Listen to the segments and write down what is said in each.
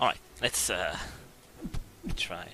Alright, let's uh, try.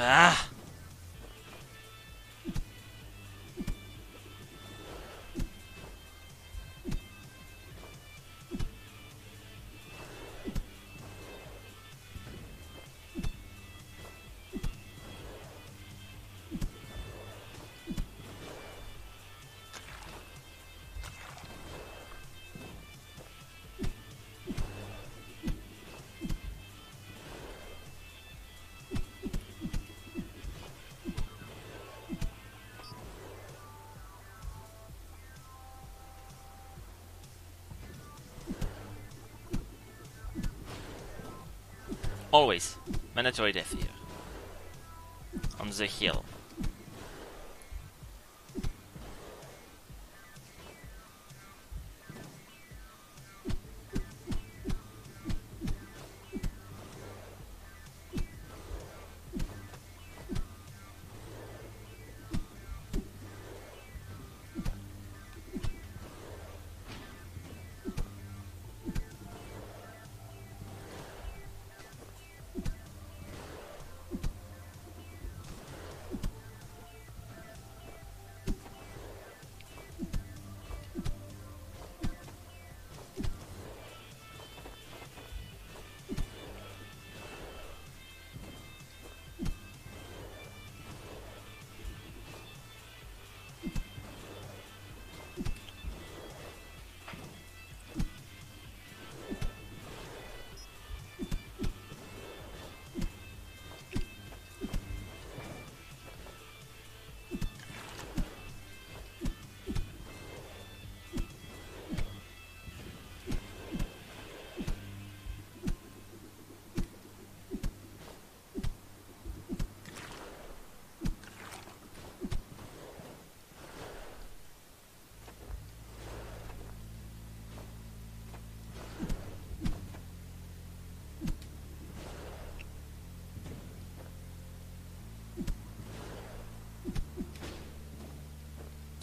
Ah. Always. Mandatory death here. On the hill.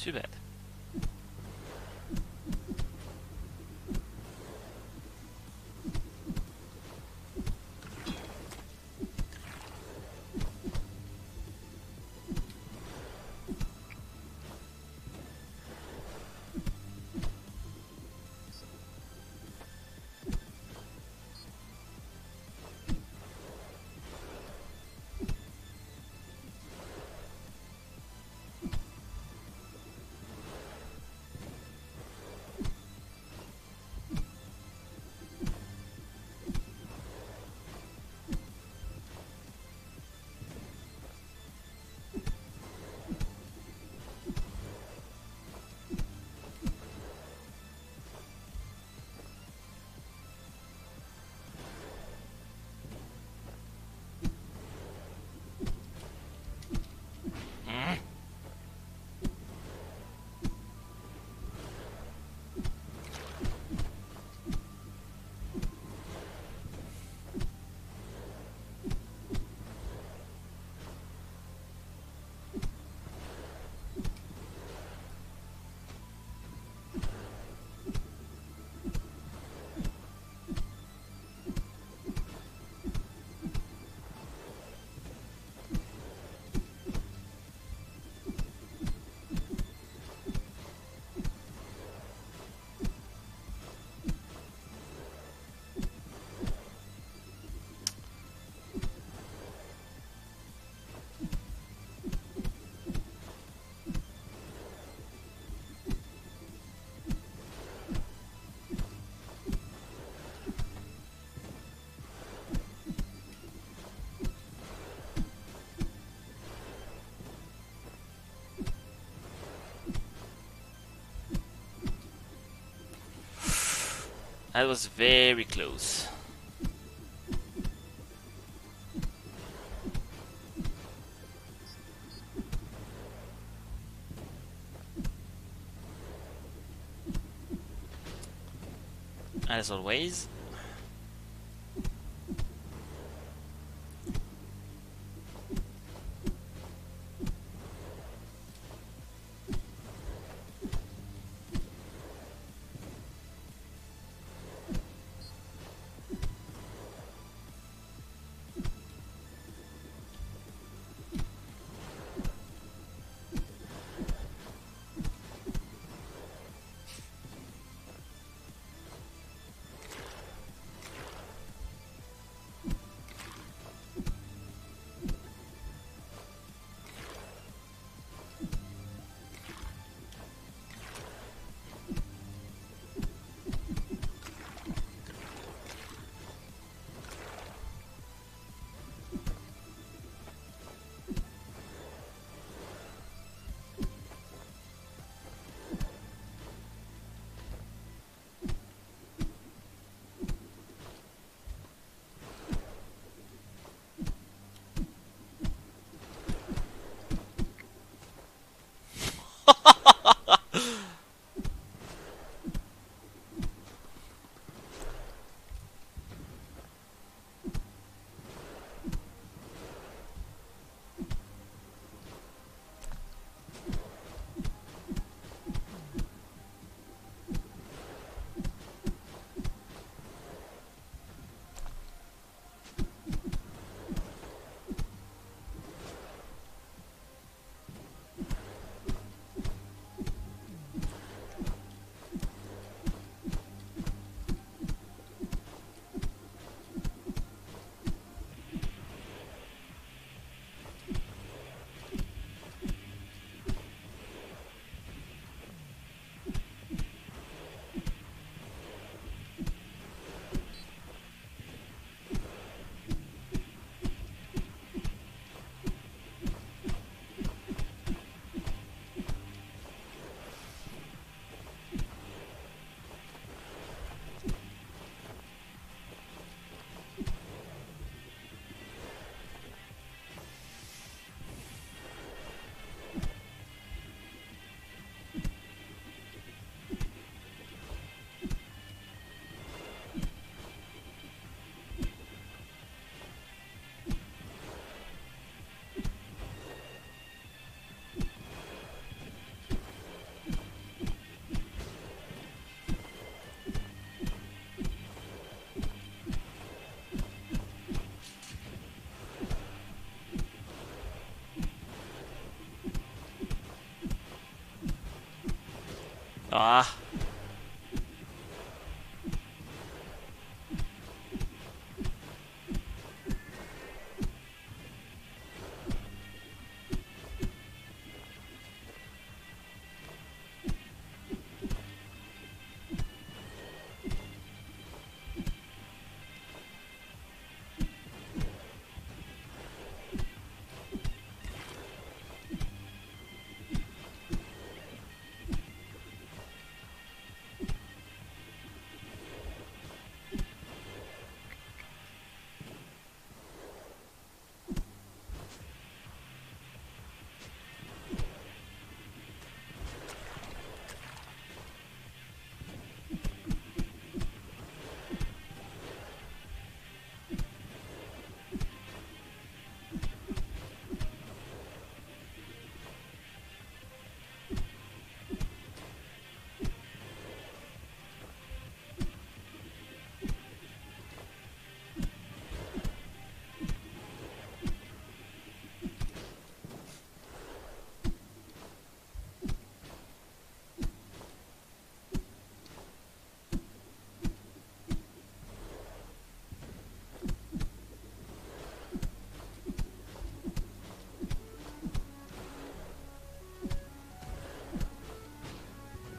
Too bad. That was very close. As always. Ah.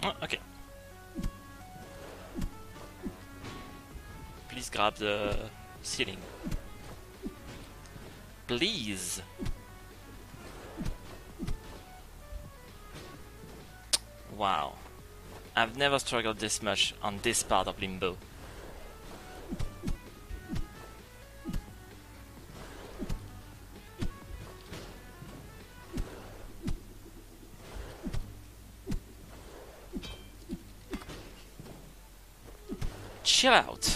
Oh, okay. Please grab the ceiling. Please. Wow. I've never struggled this much on this part of Limbo. Chill out.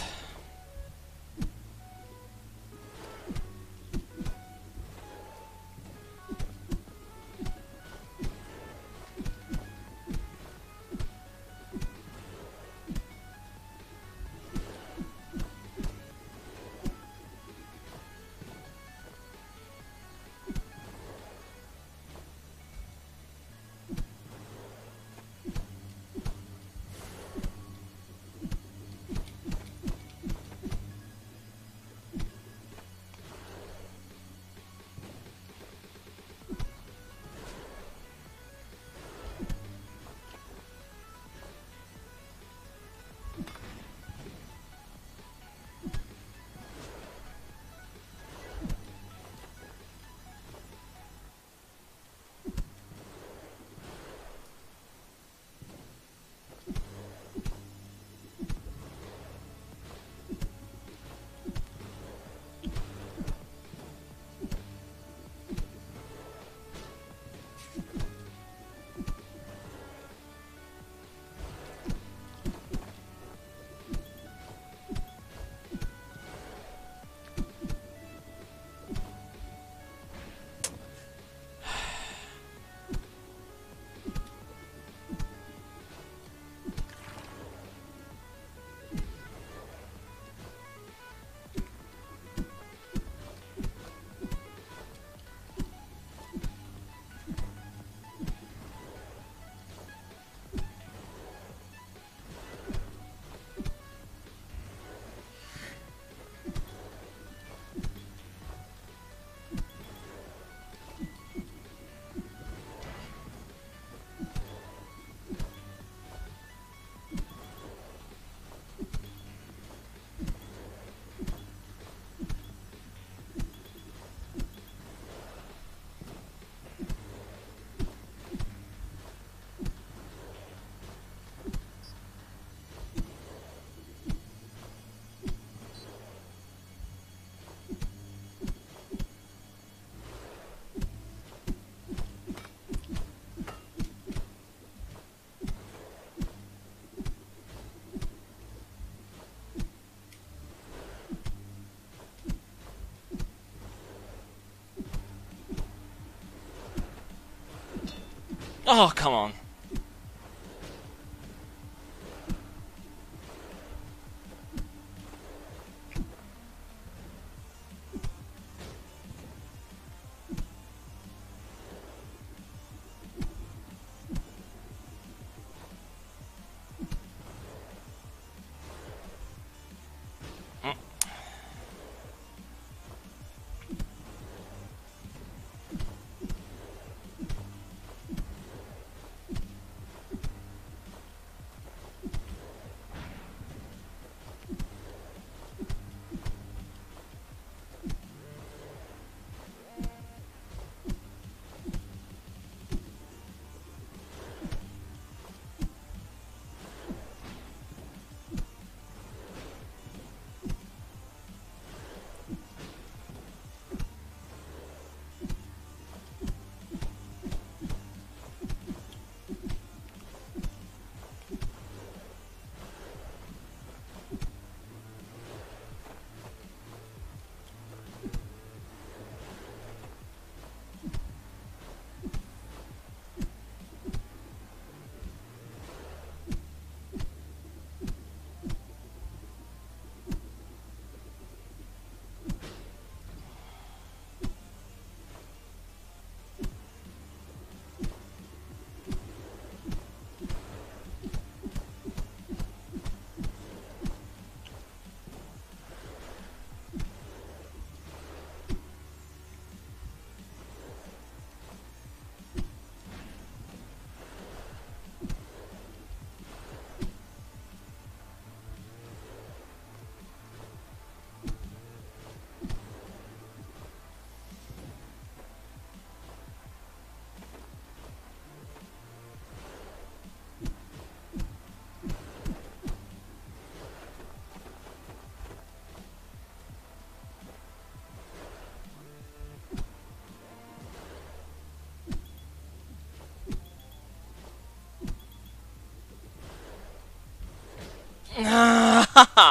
Oh, come on. Ah.